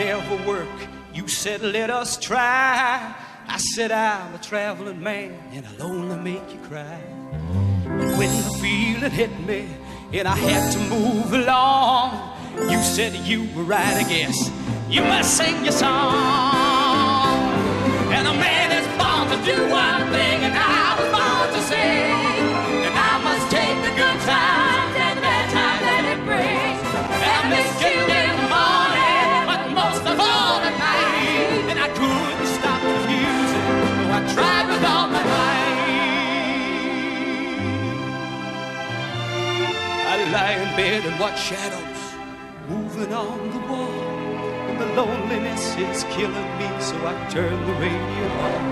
never work. You said, let us try. I said, I'm a traveling man and I'll only make you cry. And when the feeling hit me and I had to move along, you said you were right, I guess. You must sing your song. And a man is born to do one thing, and I was born to sing. And I must take the good times and bad times that it brings. And I missed you lie in bed and watch shadows moving on the wall. And the loneliness is killing me, so I turn the radio on.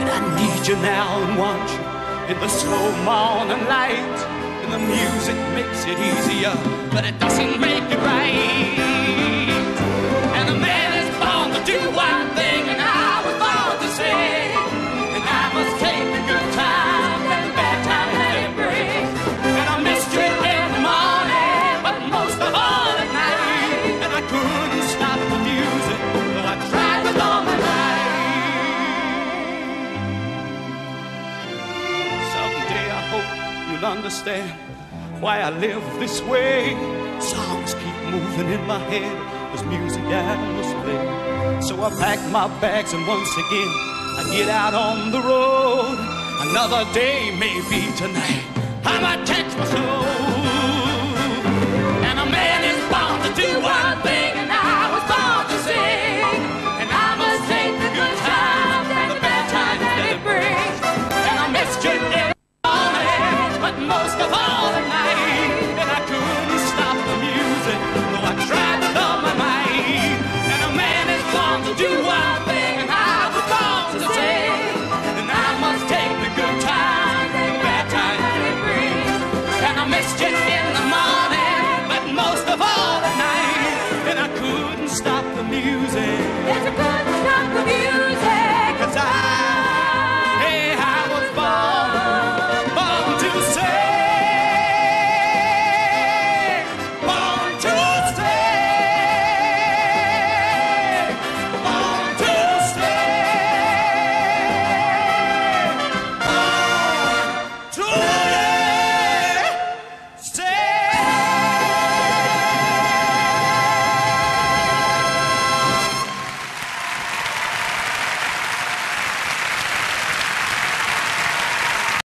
And I need you now and want you in the slow morning light. And the music makes it easier, but it doesn't stop the music, though I tried with all my might. Someday I hope you'll understand why I live this way. Songs keep moving in my head as music I must play. So I pack my bags and once again I get out on the road. Another day may be tonight. I might catch my soul.